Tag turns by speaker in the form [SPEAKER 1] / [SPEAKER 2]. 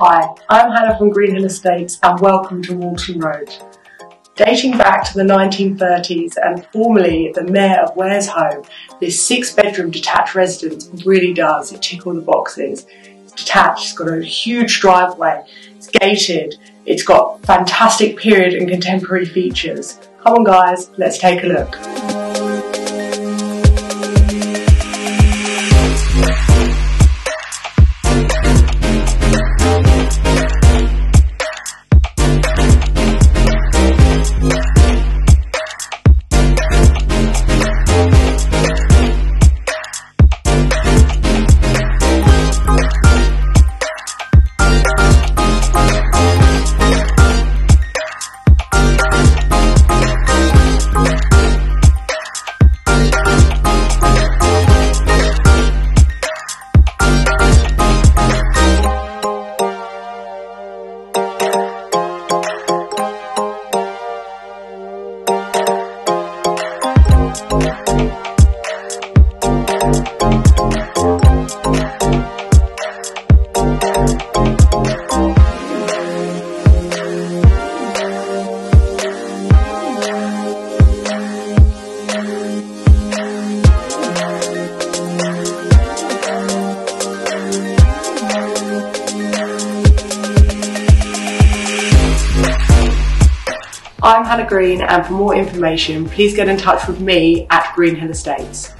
[SPEAKER 1] Hi, I'm Hannah from Greenhill Estates and welcome to Walton Road. Dating back to the 1930s and formerly the Mayor of Ware's home, this six bedroom detached residence really does tick all the boxes. It's detached, it's got a huge driveway, it's gated, it's got fantastic period and contemporary features. Come on guys, let's take a look. I'm Hannah Green and for more information please get in touch with me at Greenhill Estates.